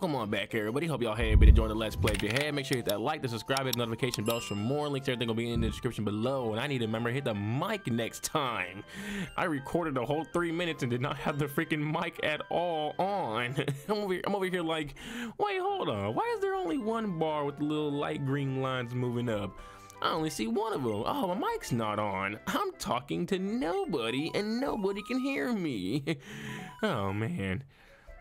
welcome on back everybody hope y'all have been enjoying the let's play if you have make sure you hit that like the subscribe hit the notification bells for more links everything will be in the description below and i need to remember hit the mic next time i recorded the whole three minutes and did not have the freaking mic at all on i'm over here, i'm over here like wait hold on why is there only one bar with the little light green lines moving up I only see one of them. Oh, my mic's not on. I'm talking to nobody and nobody can hear me. oh man.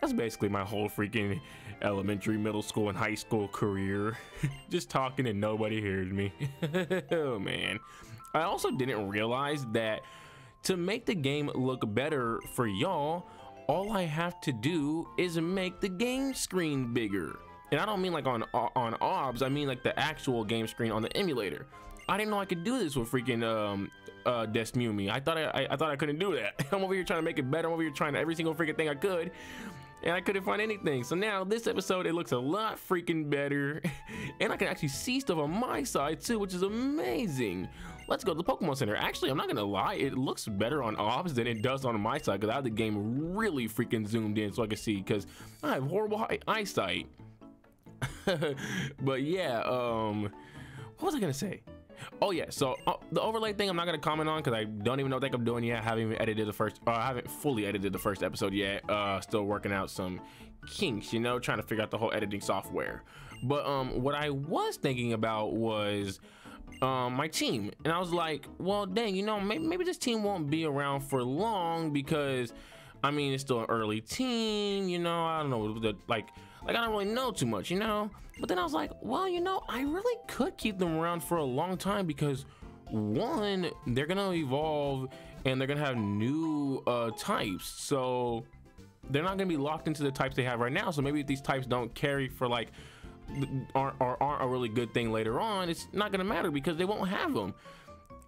That's basically my whole freaking elementary, middle school, and high school career. Just talking and nobody hears me. oh man. I also didn't realize that to make the game look better for y'all, all I have to do is make the game screen bigger. And I don't mean like on on OBS, I mean like the actual game screen on the emulator. I didn't know I could do this with freaking um uh DeSmuME. I thought I, I, I thought I couldn't do that. I'm over here trying to make it better. I'm over here trying every single freaking thing I could and I couldn't find anything. So now this episode, it looks a lot freaking better. and I can actually see stuff on my side too, which is amazing. Let's go to the Pokemon Center. Actually, I'm not gonna lie, it looks better on OBS than it does on my side because I have the game really freaking zoomed in so I can see because I have horrible eyesight. but yeah, um, what was I gonna say? Oh yeah, so uh, the overlay thing I'm not gonna comment on because I don't even know what I'm doing yet. I haven't even edited the first, uh, I haven't fully edited the first episode yet. Uh, still working out some kinks, you know, trying to figure out the whole editing software. But um, what I was thinking about was um, my team, and I was like, well, dang, you know, maybe, maybe this team won't be around for long because, I mean, it's still an early team, you know. I don't know, the, like like I don't really know too much, you know? But then I was like, well, you know, I really could keep them around for a long time because one, they're gonna evolve and they're gonna have new uh, types. So they're not gonna be locked into the types they have right now. So maybe if these types don't carry for like aren't, aren't a really good thing later on, it's not gonna matter because they won't have them.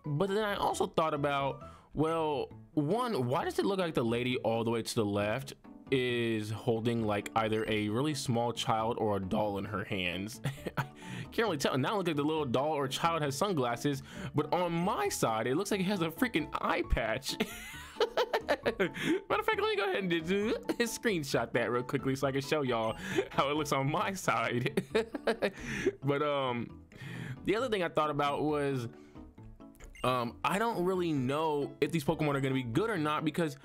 But then I also thought about, well, one, why does it look like the lady all the way to the left is holding like either a really small child or a doll in her hands. I can't really tell. Now look like the little doll or child has sunglasses, but on my side, it looks like it has a freaking eye patch. Matter of fact, let me go ahead and screenshot that real quickly so I can show y'all how it looks on my side. but um, the other thing I thought about was um, I don't really know if these Pokemon are gonna be good or not because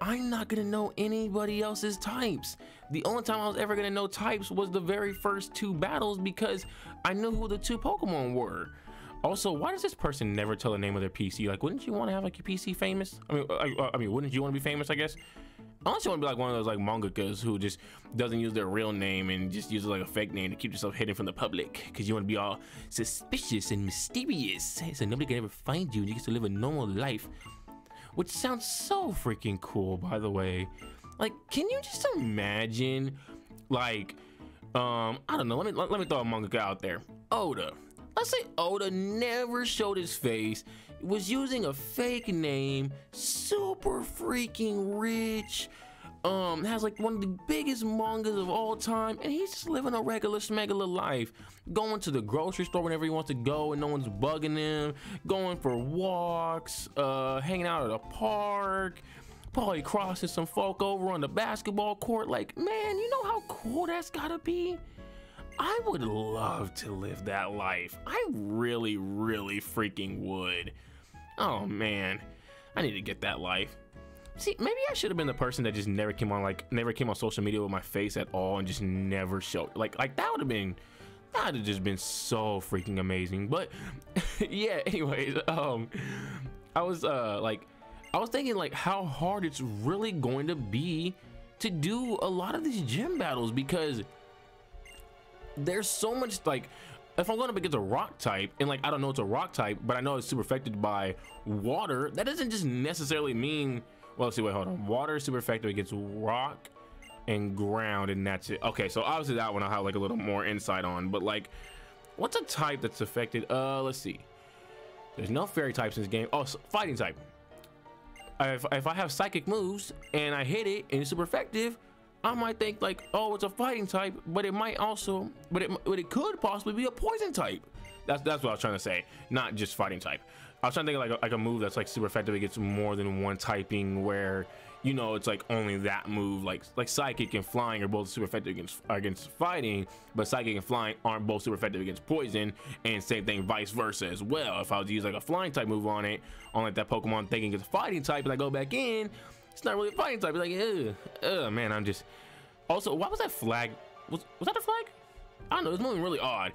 I'm not gonna know anybody else's types. The only time I was ever gonna know types was the very first two battles because I knew who the two Pokemon were. Also, why does this person never tell the name of their PC? Like, wouldn't you want to have like your PC famous? I mean, I, I mean, wouldn't you want to be famous? I guess. Unless you want to be like one of those like mangakas who just doesn't use their real name and just uses like a fake name to keep yourself hidden from the public because you want to be all suspicious and mysterious so nobody can ever find you and you get to live a normal life which sounds so freaking cool, by the way. Like, can you just imagine, like, um, I don't know. Let me let, let me throw a manga out there. Oda. Let's say Oda never showed his face, was using a fake name, super freaking rich, um has like one of the biggest mangas of all time and he's just living a regular smegular life going to the grocery store whenever he wants to go and no one's bugging him going for walks uh hanging out at a park probably crossing some folk over on the basketball court like man you know how cool that's gotta be I would love to live that life. I really, really freaking would. Oh man, I need to get that life. See, maybe I should have been the person that just never came on like never came on social media with my face at all and just never showed like like that would have been that would have just been so freaking amazing. But yeah, anyways, um I was uh like I was thinking like how hard it's really going to be to do a lot of these gym battles because there's so much like if I'm going up against a rock type and like I don't know it's a rock type, but I know it's super affected by water, that doesn't just necessarily mean well, let's see. Wait, hold on. Water super effective against rock and ground, and that's it. Okay, so obviously that one I'll have like a little more insight on. But like, what's a type that's affected? Uh, let's see. There's no fairy types in this game. Oh, so fighting type. If, if I have psychic moves and I hit it and it's super effective, I might think like, oh, it's a fighting type, but it might also, but it, but it could possibly be a poison type. That's that's what I was trying to say, not just fighting type. I was trying to think like a, like a move that's like super effective against more than one typing where you know it's like only that move like like psychic and flying are both super effective against against fighting but psychic and flying aren't both super effective against poison and same thing vice versa as well if i was to use like a flying type move on it on like that pokemon thinking it's a fighting type and i go back in it's not really a fighting type. Like ugh, ugh man i'm just also why was that flag was, was that a flag? I don't know it's moving really odd.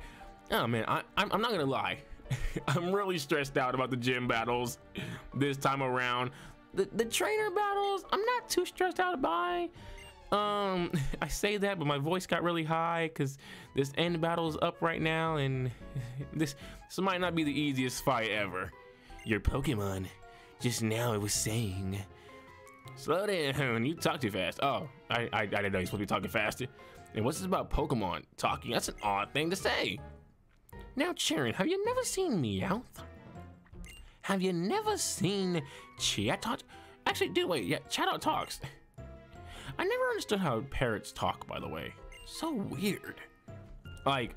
Oh man I, I'm, I'm not gonna lie. I'm really stressed out about the gym battles this time around. The, the trainer battles, I'm not too stressed out by. Um, I say that, but my voice got really high because this end battle is up right now, and this this might not be the easiest fight ever. Your Pokemon just now it was saying, "Slow down, you talk too fast." Oh, I I, I didn't know you're supposed to be talking faster. And what's this about Pokemon talking? That's an odd thing to say. Now, Cheren, have you never seen Meowth? Have you never seen Chatot? Actually, dude, wait, yeah, Chatot talks. I never understood how parrots talk, by the way. So weird. Like,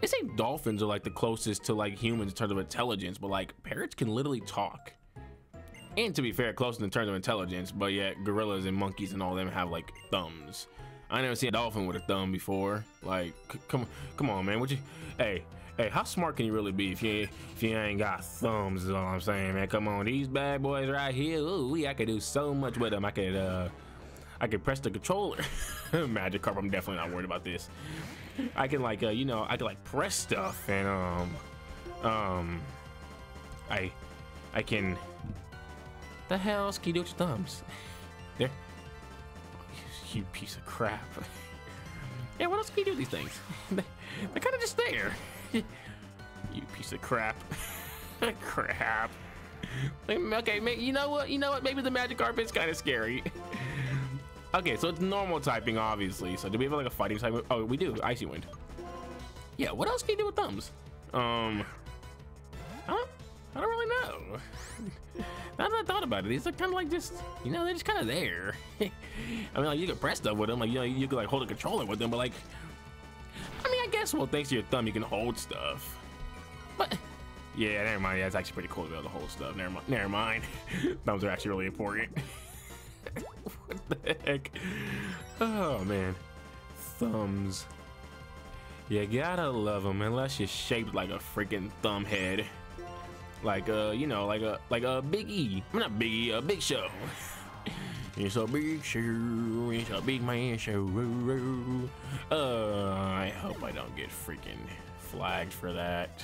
they say dolphins are like the closest to like humans in terms of intelligence, but like parrots can literally talk. And to be fair, close in terms of intelligence, but yet gorillas and monkeys and all them have like thumbs. I never seen a dolphin with a thumb before. Like, come, come on, man. What you? Hey, Hey, how smart can you really be if you if you ain't got thumbs? Is all I'm saying, man. Come on, these bad boys right here. Ooh, I could do so much with them. I could uh, I could press the controller. Magikarp, I'm definitely not worried about this. I can like uh, you know, I can like press stuff and um, um, I, I can. The hell else can you do with your thumbs? There. You piece of crap. yeah, what else can you do with these things? They're kind of just there. you piece of crap. crap. Okay, you know what? You know what? Maybe the Magikarp is kind of scary. okay, so it's normal typing, obviously. So do we have like a fighting type? Oh, we do. Icy Wind. Yeah, what else can you do with thumbs? Um, now that I thought about it, these are kind of like just, you know, they're just kind of there. I mean, like you can press stuff with them, like you know, you can like hold a controller with them, but like I mean, I guess, well, thanks to your thumb, you can hold stuff. But, yeah, never mind. Yeah, it's actually pretty cool to be able to hold stuff. Never mind. Never mind. Thumbs are actually really important. what the heck? Oh, man. Thumbs. You gotta love them unless you're shaped like a freaking thumb head. Like, uh, you know, like a, like a Big E. I'm not Big E, a Big Show. It's a big show. It's a big man show. Uh, I hope I don't get freaking flagged for that.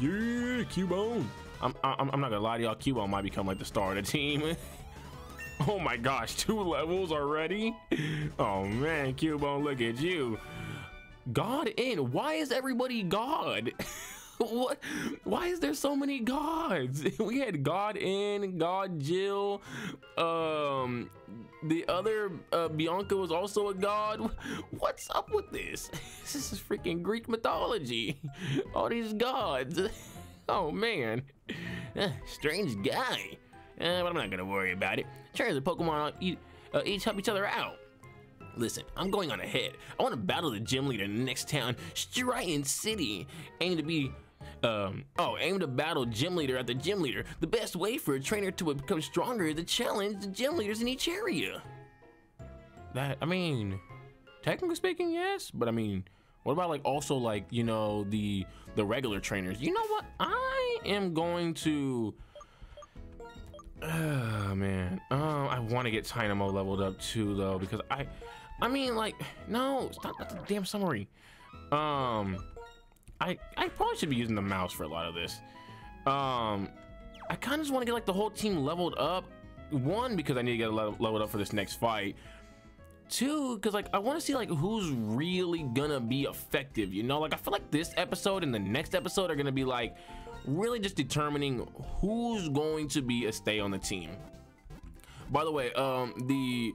Yeah, Cubone. I'm, I'm, I'm not gonna lie to y'all. Cubone might become like the star of the team. oh my gosh, two levels already? Oh man, Cubone, look at you. God in. Why is everybody God? what? Why is there so many gods? We had God in, God Jill. Um, the other uh, Bianca was also a god. What's up with this? This is freaking Greek mythology. All these gods. Oh man, uh, strange guy. Uh, but I'm not gonna worry about it. Sure, the Pokemon uh, each help each other out. Listen, I'm going on ahead. I want to battle the gym leader in the next town, Striaton City. Aim to be um, oh, aim to battle gym leader at the gym leader. The best way for a trainer to become stronger is to challenge the gym leaders in each area. That, I mean, technically speaking, yes, but I mean, what about like also like, you know, the the regular trainers? You know what? I am going to Oh man. Um, I want to get Tynamo leveled up too though because I I mean like no, stop the damn summary. Um I, I probably should be using the mouse for a lot of this. Um, I kind of just want to get like the whole team leveled up. One, because I need to get leveled up for this next fight. Two, because like I want to see like who's really gonna be effective. You know, like I feel like this episode and the next episode are gonna be like really just determining who's going to be a stay on the team. By the way, um, the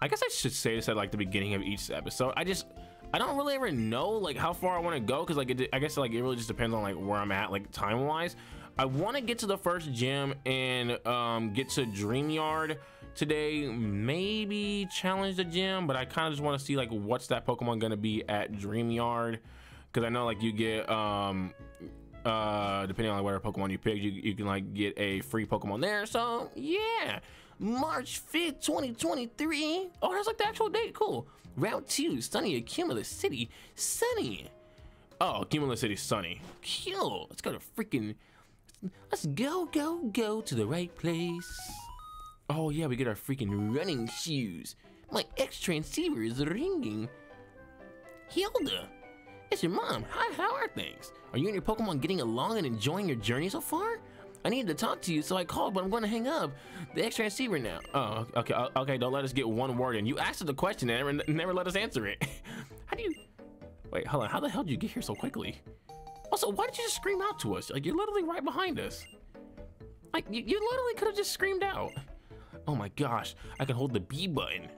I guess I should say this at like the beginning of each episode. I just I don't really ever know like how far I want to go because like it, I guess like it really just depends on like where I'm at like time wise. I want to get to the first gym and um, get to Dream Yard today. Maybe challenge the gym, but I kind of just want to see like what's that Pokemon gonna be at Dream Yard because I know like you get um, uh, depending on like, whatever Pokemon you pick, you, you can like get a free Pokemon there. So yeah, March 5th, 2023. Oh, that's like the actual date. Cool. Route 2, sunny Cumulus City. Sunny. Oh, Cumulus City, sunny. Cool. Let's go to freaking. Let's go, go, go to the right place. Oh, yeah, we get our freaking running shoes. My Xtransceiver is ringing. Hilda, it's your mom. Hi, how are things? Are you and your Pokemon getting along and enjoying your journey so far? I needed to talk to you, so I called, but I'm going to hang up. The Xtransceiver now. Oh, okay, okay. Don't let us get one word in. You asked a question and never, never let us answer it. how do you? Wait, hold on. How the hell did you get here so quickly? Also, why did you just scream out to us? Like you're literally right behind us. Like you, you literally could have just screamed out. Oh my gosh, I can hold the B button.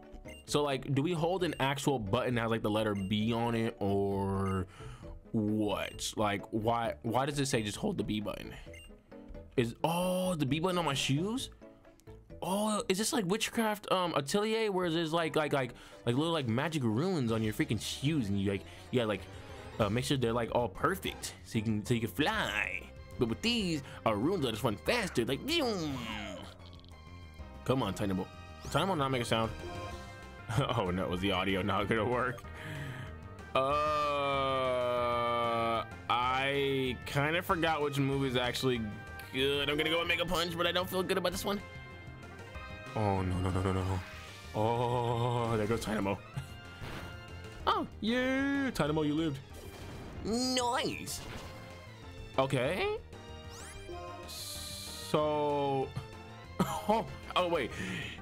So like, do we hold an actual button that has like the letter B on it, or what? Like, why? Why does it say just hold the B button? Is oh the B button on my shoes? Oh, is this like witchcraft um atelier where there's like like like like little like magic runes on your freaking shoes and you like gotta like uh, make sure they're like all perfect so you can so you can fly. But with these, our runes let us run faster, like boom. Come on, Tynamo. Tynamo not make a sound. oh no, was the audio not gonna work? Uh, I kind of forgot which movie is actually good. I'm gonna go and make a punch, but I don't feel good about this one. Oh, no, no, no, no, no. Oh, there goes Tynamo. oh, yeah, Tynamo, you lived. Nice. Okay. So, oh, oh wait.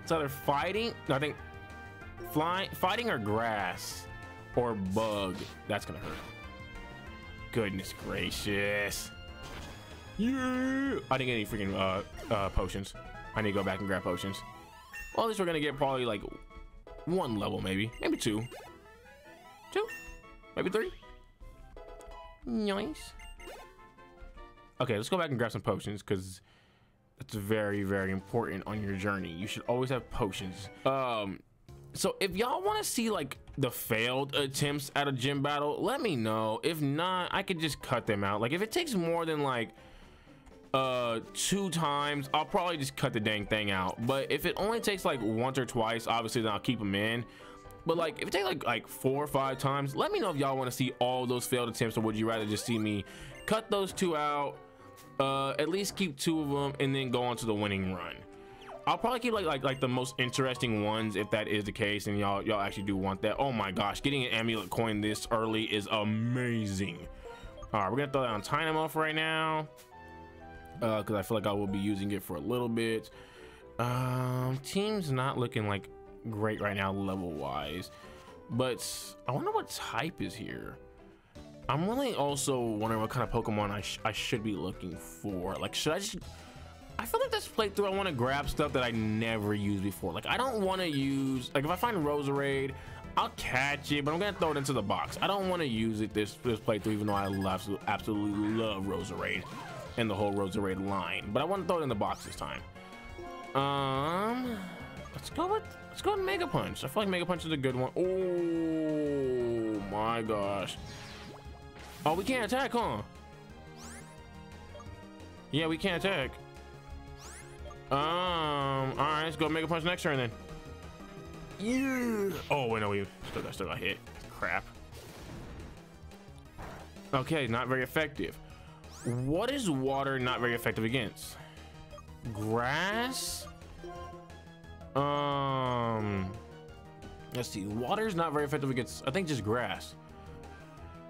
It's either fighting, I think, flying, fighting or grass, or bug. That's gonna hurt. Goodness gracious. Yeah! I didn't get any freaking uh, uh, potions. I need to go back and grab potions. Well, at least we're gonna get probably like one level, maybe. Maybe two. Two? Maybe three? Nice. Okay, let's go back and grab some potions because that's very, very important on your journey. You should always have potions. Um, so if y'all want to see like the failed attempts at a gym battle, let me know. If not, I could just cut them out. Like if it takes more than like uh two times. I'll probably just cut the dang thing out. But if it only takes like once or twice obviously then i'll keep them in. But like if it takes like like four or five times let me know if y'all want to see all those failed attempts or would you rather just see me cut those two out uh at least keep two of them and then go on to the winning run? I'll probably keep like like like the most interesting ones if that is the case and y'all y'all actually do want that. Oh my gosh, getting an amulet coin this early is amazing. All right, we're gonna throw that on Tynamo for right now because uh, I feel like I will be using it for a little bit. Um, team's not looking like great right now level wise, but I wonder what type is here. I'm really also wondering what kind of Pokemon I, sh I should be looking for. Like, should I just... I feel like this playthrough, I want to grab stuff that I never used before. Like, I don't want to use... Like, if I find Roserade, I'll catch it, but I'm going to throw it into the box. I don't want to use it this, this playthrough, even though I love, absolutely love Roserade and the whole Roserade line. But I want to throw it in the box this time. Um, let's go with let's go with Mega Punch. I feel like Mega Punch is a good one. Oh my gosh. Oh, we can't attack, huh? Yeah, we can't attack. Um, all right, let's go Mega Punch next turn then. Yeah. Oh wait, no, we still got still got hit. Crap. Okay, not very effective. What is water not very effective against? Grass? Um, let's see. Water is not very effective against, I think just grass.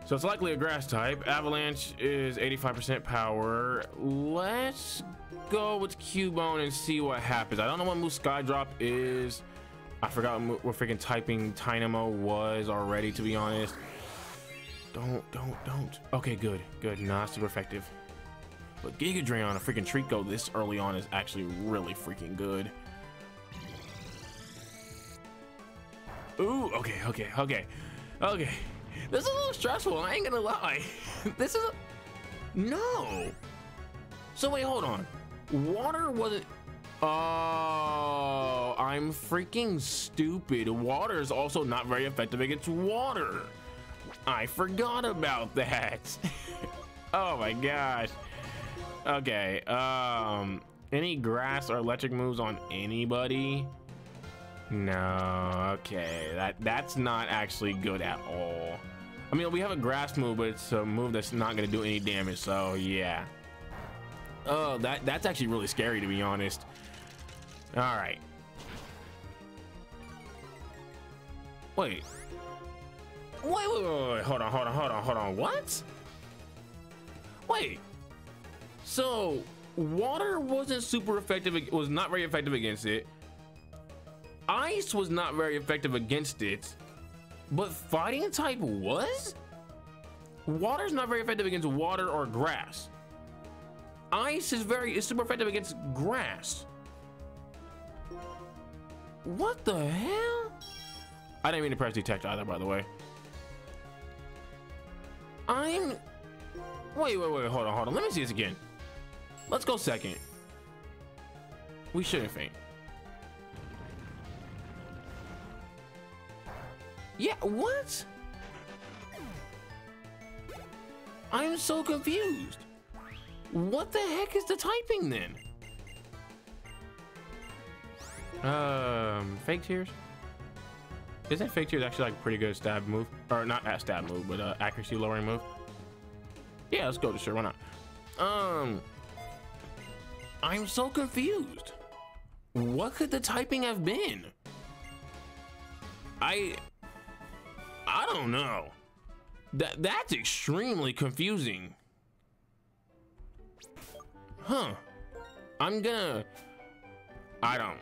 So it's likely a grass type. Avalanche is 85% power. Let's go with Cubone and see what happens. I don't know what move Sky Drop is. I forgot what freaking typing Tynamo was already, to be honest. Don't, don't, don't. Okay, good, good. Not super effective. But Giga Drain on a freaking Treecko this early on is actually really freaking good. Ooh, okay, okay, okay, okay. This is a little stressful, I ain't gonna lie. this is a... No! So wait, hold on. Water wasn't... Oh, I'm freaking stupid. Water is also not very effective against water. I forgot about that. oh my gosh. Okay. Um, any grass or electric moves on anybody? No. Okay. That that's not actually good at all. I mean, we have a grass move, but it's a move that's not to do any damage. So yeah. Oh, that that's actually really scary to be honest. All right. Wait. Wait, wait, wait, wait, hold on, hold on, hold on, hold on. What? Wait. So, water wasn't super effective, was not very effective against it. Ice was not very effective against it. But fighting type was? Water's not very effective against water or grass. Ice is very, is super effective against grass. What the hell? I didn't mean to press detect either, by the way. I'm... Wait, wait, wait, hold on, hold on. Let me see this again. Let's go second. We shouldn't faint. Yeah, what? I'm so confused. What the heck is the typing then? Um, fake tears? Isn't fake tears actually like a pretty good stab move? Or not at stab move, but uh, accuracy lowering move? Yeah, let's go to sure, why not? Um, I'm so confused. What could the typing have been? I, I don't know. That that's extremely confusing. Huh. I'm gonna, I don't,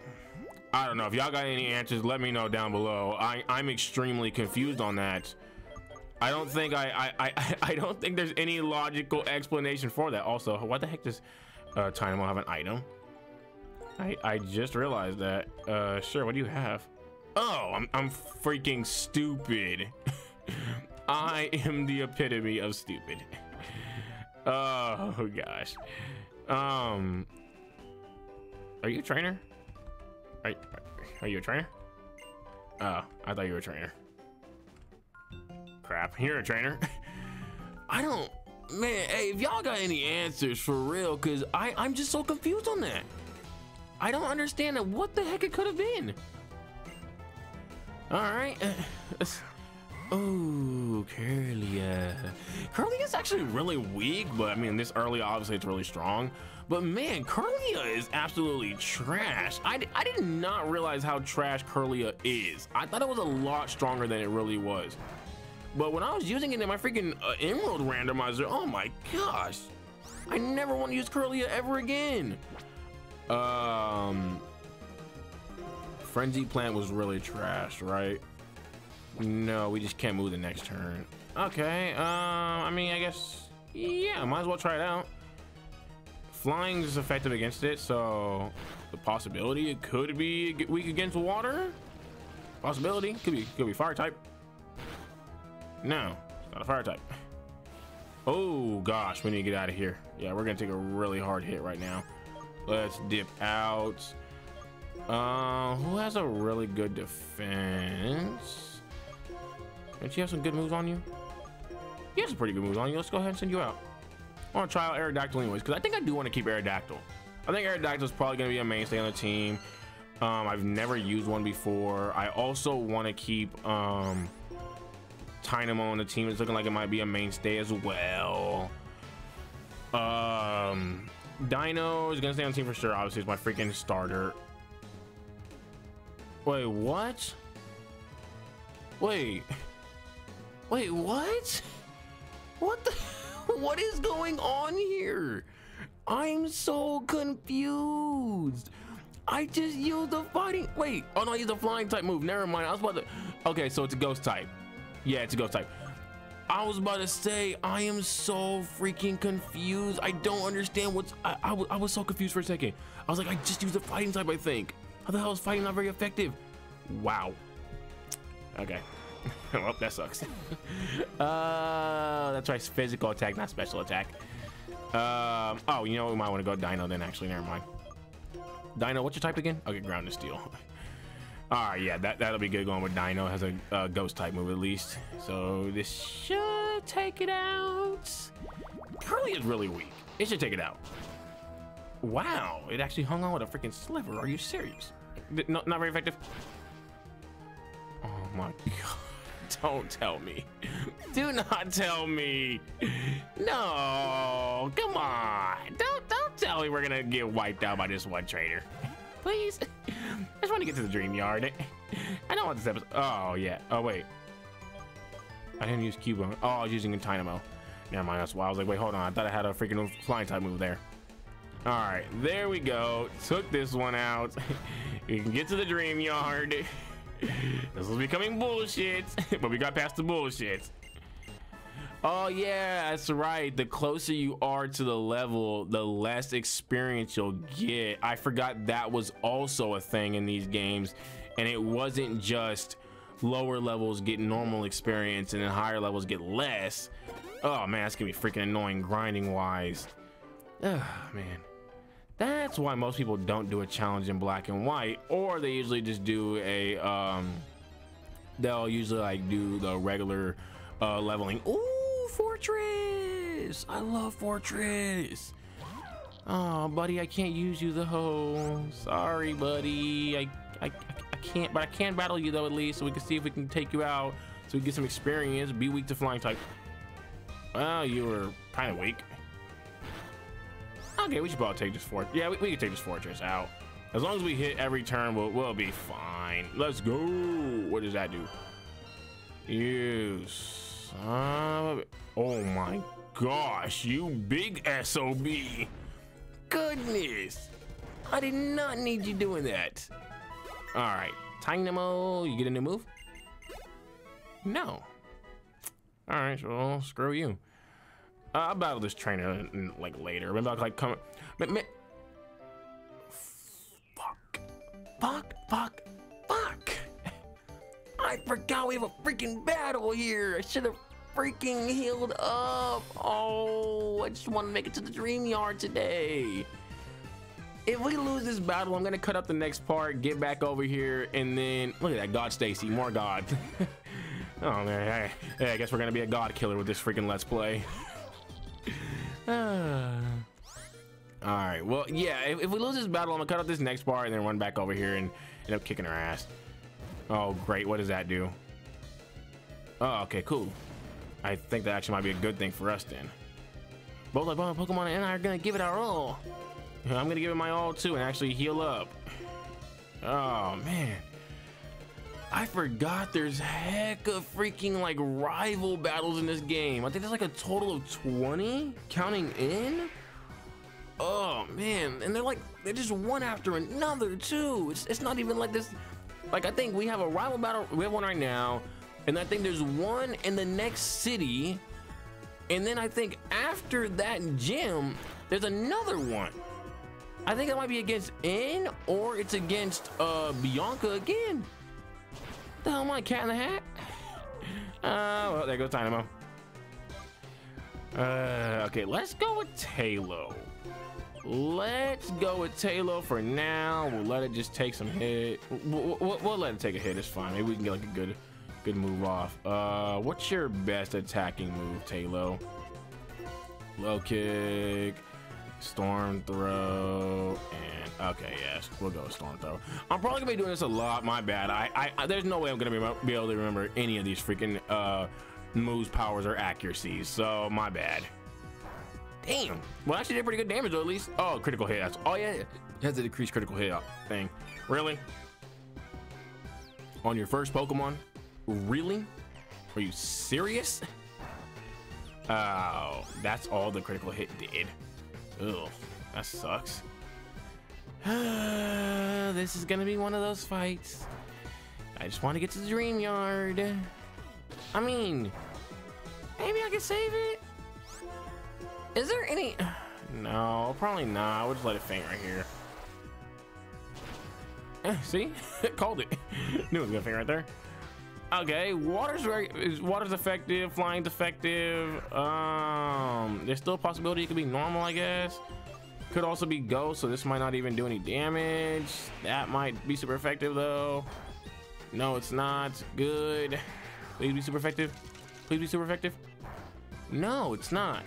I don't know. If y'all got any answers, let me know down below. I, I'm extremely confused on that. I don't think I, I, I, I don't think there's any logical explanation for that. Also, what the heck does uh, Tynamo have an item? I, I just realized that. Uh, sure, what do you have? Oh, I'm, I'm freaking stupid. I am the epitome of stupid. Oh gosh. Um, are you a trainer? Are, are you a trainer? Oh, I thought you were a trainer. Crap, you're a trainer. I don't, man, hey, if y'all got any answers for real, cause I, I'm just so confused on that. I don't understand that what the heck it could have been. All right. Oh, Kirlia. Kirlia is actually really weak, but I mean, this early, obviously, it's really strong. But man, Kirlia is absolutely trash. I, I did not realize how trash Kirlia is. I thought it was a lot stronger than it really was. But when I was using it in my freaking uh, Emerald randomizer, oh my gosh. I never want to use Kirlia ever again. Um, Frenzy Plant was really trash, right? No, we just can't move the next turn. Okay, um, I mean, I guess, yeah, might as well try it out. Flying is effective against it, so the possibility it could be weak against water. Possibility could be could be fire type. No, it's not a fire type. Oh gosh, we need to get out of here. Yeah, we're gonna take a really hard hit right now. Let's dip out. Uh, who has a really good defense? Don't you have some good moves on you? He has some pretty good moves on you. Let's go ahead and send you out. I want to try out Aerodactyl anyways, because I think I do want to keep Aerodactyl. I think Aerodactyl is probably going to be a mainstay on the team. Um, I've never used one before. I also want to keep um, Tynamo on the team. It's looking like it might be a mainstay as well. Um, Dino is going to stay on the team for sure. Obviously, it's my freaking starter. Wait, what? Wait. Wait, what? What the? What is going on here? I'm so confused. I just used the fighting. Wait, oh no, I used flying type move. Never mind. I was about to. Okay, so it's a ghost type. Yeah, it's a ghost type. I was about to say, I am so freaking confused. I don't understand what's. I, I, I was so confused for a second. I was like, I just used the fighting type, I think. How the hell is fighting not very effective? Wow. Okay. well, that sucks. uh, that's right, physical attack, not special attack. Um, oh, you know, we might want to go Dino then, actually, never mind. Dino, what's your type again? Okay, ground and steel. All right, yeah, that, that'll be good going with Dino. Has a uh, ghost type move at least. So this should take it out. Curly is really weak. It should take it out. Wow, it actually hung on with a freaking sliver. Are you serious? No, not very effective. Oh my god. Don't tell me. Do not tell me. No, come on. Don't don't tell me we're gonna get wiped out by this one trader. Please. I just want to get to the dream yard. I don't want this episode. Oh yeah. Oh wait. I didn't use Cube. Oh, I was using a Tynamo. Never mind. That's why I was like, wait, hold on. I thought I had a freaking flying type move there. All right, there we go. Took this one out. you can get to the dream yard. this was becoming bullshit, but we got past the bullshit. Oh yeah, that's right. The closer you are to the level, the less experience you'll get. I forgot that was also a thing in these games, and it wasn't just lower levels get normal experience and then higher levels get less. Oh man, that's gonna be freaking annoying grinding wise. Ugh, man. That's why most people don't do a challenge in black and white, or they usually just do a, um, they'll usually like do the regular uh, leveling. Ooh, Forretress! I love Forretress! Oh, buddy, I can't use you the though. Sorry, buddy. I, I, I can't, but I can battle you though at least, so we can see if we can take you out, so we get some experience. Be weak to flying type. Well, you were kind of weak. Okay, we should probably take this fort. Yeah, we, we can take this fortress out. As long as we hit every turn, we'll, we'll be fine. Let's go. What does that do? Use. Uh, oh my gosh, you big SOB. Goodness. I did not need you doing that. All right, Tynamo, you get a new move? No. All right, so screw you. Uh, I'll battle this trainer in, in, like later. Maybe I'll like come. Fuck. Fuck. Fuck. Fuck. I forgot we have a freaking battle here. I should have freaking healed up. Oh, I just want to make it to the dream yard today. If we lose this battle, I'm gonna cut up the next part, get back over here, and then look at that God Stacy, more God. oh man, hey, I guess we're gonna be a God killer with this freaking Let's Play. All right. Well, yeah. If, if, we lose this battle, I'm gonna cut out this next bar and then run back over here and end up kicking her ass. Oh, great. What does that do? Oh, okay, cool. I think that actually might be a good thing for us then. Both like Pokemon and I are gonna give it our all. I'm gonna give it my all too and actually heal up. Oh man. I forgot there's heck of freaking like rival battles in this game. I think there's like a total of 20 counting in. Oh man, and they're like they're just one after another too. It's it's not even like this. Like I think we have a rival battle. We have one right now, and I think there's one in the next city, and then I think after that gym, there's another one. I think it might be against N or it's against uh Bianca again. The hell am I, Cat in the Hat? Uh, well, there goes Tynamo. Uh, okay, let's go with Taillow. Let's go with Taillow for now. We'll let it just take some hit. We'll, we'll, we'll, let it take a hit. It's fine. Maybe we can get like a good, good move off. Uh, what's your best attacking move, Taillow? Low kick, storm throw, and Okay, yes, we'll go Storm Throw. I'm probably gonna be doing this a lot. My bad. I, I, there's no way I'm gonna be, be able to remember any of these freaking uh, moves, powers, or accuracies. So my bad. Damn. Well, actually did pretty good damage though, at least. Oh, critical hit. That's, oh yeah, it has a decreased critical hit thing. Really? On your first Pokemon? Really? Are you serious? Oh, that's all the critical hit did. Ugh, that sucks. this is gonna be one of those fights. I just want to get to the dream yard. I mean, maybe I can save it. Is there any? No, probably not. We'll just let it faint right here. Eh, see, called it. Knew it was gonna faint right there. Okay, water's very water's effective, flying's effective. Um, there's still a possibility it could be normal, I guess. Could also be ghost, so this might not even do any damage. That might be super effective though. No, it's not. Good. Please be super effective. Please be super effective. No, it's not.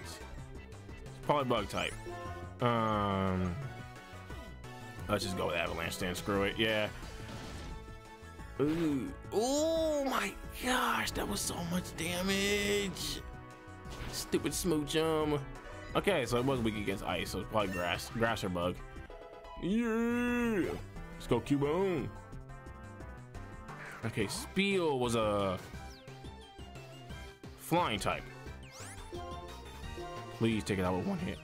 Probably bug type. Um, let's just go with avalanche then. Screw it. Yeah. Ooh. Oh my gosh, that was so much damage. Stupid smoochum. Okay, so it wasn't weak against ice, so it's probably grass, grass or bug. Yeah. Let's go Cubone. Okay, Spiel was a flying type. Please take it out with one hit.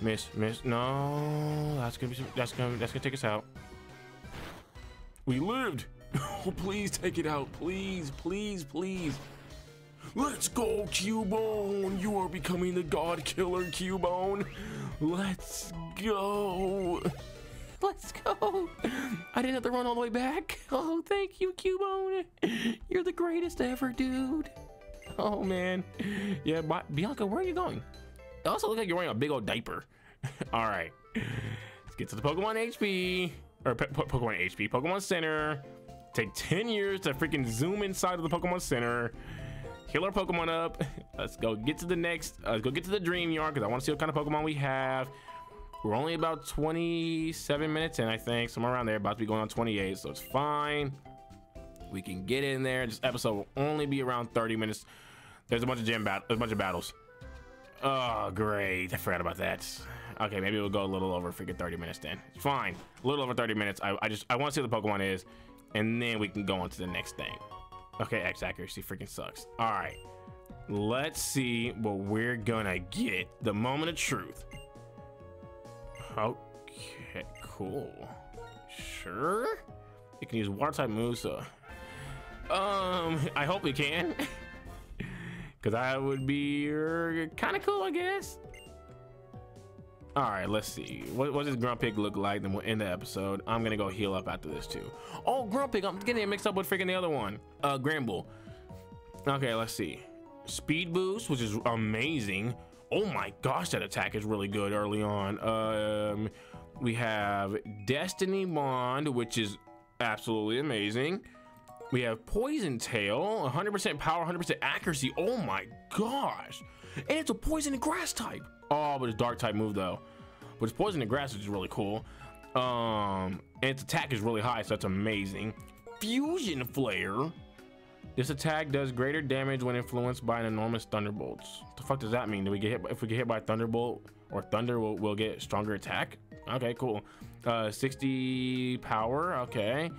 Miss, miss. No, that's gonna be. That's gonna. That's gonna take us out. We lived. Oh, please take it out. Please, please, please. Let's go, Cubone. You are becoming the God Killer, Cubone. Let's go. Let's go. I didn't have to run all the way back. Oh, thank you, Cubone. You're the greatest ever, dude. Oh, man. Yeah, Bianca, where are you going? It also looks like you're wearing a big old diaper. all right. Let's get to the Pokemon HP. Or P Pokemon HP. Pokemon Center. Take 10 years to freaking zoom inside of the Pokemon Center. Heal our Pokemon up. Let's go get to the next. Uh, let's go get to the Dream Yard because I want to see what kind of Pokemon we have. We're only about 27 minutes in, I think, somewhere around there. About to be going on 28, so it's fine. We can get in there. This episode will only be around 30 minutes. There's a bunch of gym battle. There's a bunch of battles. Oh, great! I forgot about that. Okay, maybe we'll go a little over freaking 30 minutes then. Fine, a little over 30 minutes. I, I just I want to see what the Pokemon is and then we can go on to the next thing. Okay, X accuracy freaking sucks. All right, let's see what we're gonna get. The moment of truth. Okay, cool. Sure. You can use water type moves, so. Um, I hope we can. Cause I would be uh, kind of cool, I guess. All right, let's see. What, what does Grumpig look like? Then we'll end the episode. I'm gonna go heal up after this too. Oh, Grumpig, I'm getting it mixed up with freaking the other one. Uh, Granbull. Okay, let's see. Speed boost, which is amazing. Oh my gosh, that attack is really good early on. Um, we have Destiny Bond, which is absolutely amazing. We have Poison Tail, 100% power, 100% accuracy. Oh my gosh. And it's a poison and grass type. Oh, but it's dark type move though. But it's poison and grass, is really cool. Um, and its attack is really high, so that's amazing. Fusion Flare. This attack does greater damage when influenced by an enormous thunderbolts. What the fuck does that mean? Do we get hit? If we get hit by thunderbolt or thunder, we'll, we'll get stronger attack. Okay, cool. Uh, 60 power. Okay.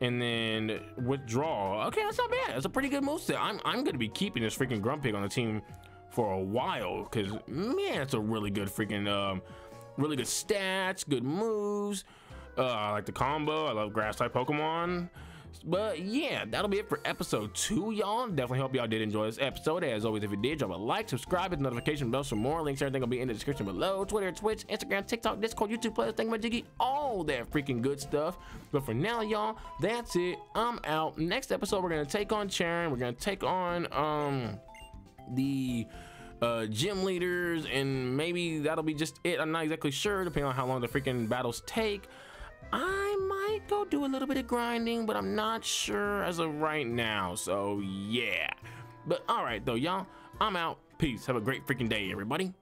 And then withdraw. Okay, that's not bad. That's a pretty good move set. I'm I'm gonna be keeping this freaking Grumpig on the team for a while because man, it's a really good freaking, um, really good stats, good moves. Uh, I like the combo. I love grass type Pokemon. But yeah, that'll be it for episode two, y'all. Definitely hope y'all did enjoy this episode. As always, if you did, drop a like, subscribe, hit the notification bell for more. Links, everything will be in the description below. Twitter, Twitch, Instagram, TikTok, Discord, YouTube, Plus, Jiggy, all that freaking good stuff. But for now, y'all, that's it. I'm out. Next episode, we're gonna take on Cheren. We're gonna take on um the uh, gym leaders, and maybe that'll be just it. I'm not exactly sure, depending on how long the freaking battles take. I might go do a little bit of grinding, but I'm not sure as of right now. So yeah. But all right though, y'all. I'm out. Peace. Have a great freaking day, everybody.